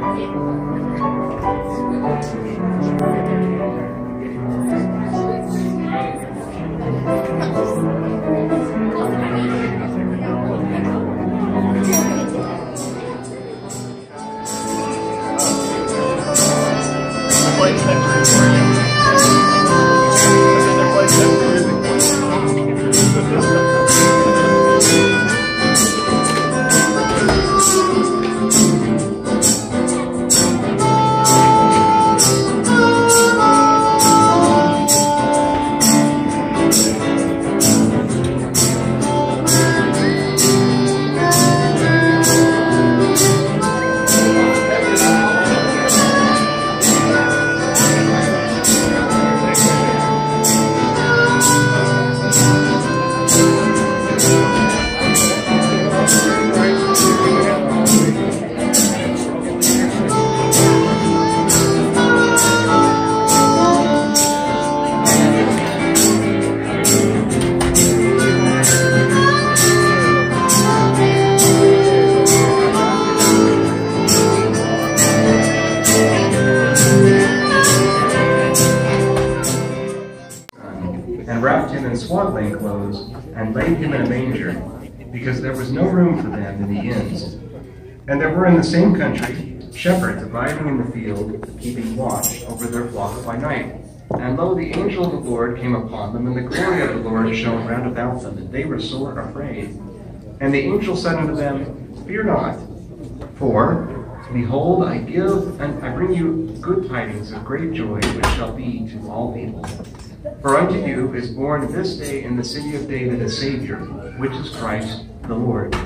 and swaddling clothes, and laid him in a manger, because there was no room for them in the inns. And there were in the same country shepherds abiding in the field, keeping watch over their flock by night. And lo, the angel of the Lord came upon them, and the glory of the Lord shone round about them, and they were sore afraid. And the angel said unto them, Fear not, for behold, I give and I bring you good tidings of great joy, which shall be to all people. For unto you is born this day in the city of David a Savior, which is Christ the Lord.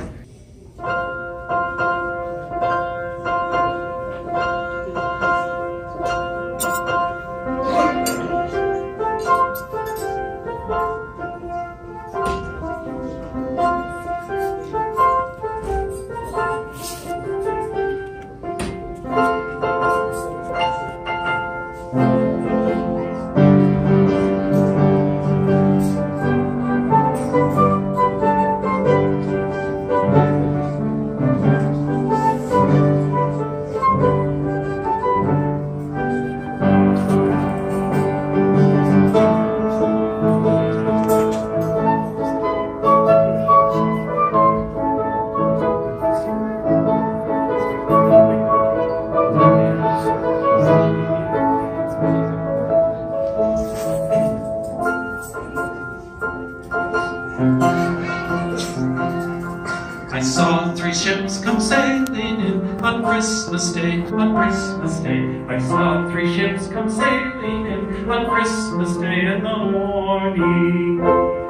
Christmas Day, on Christmas Day. I saw three ships come sailing in on Christmas Day in the morning.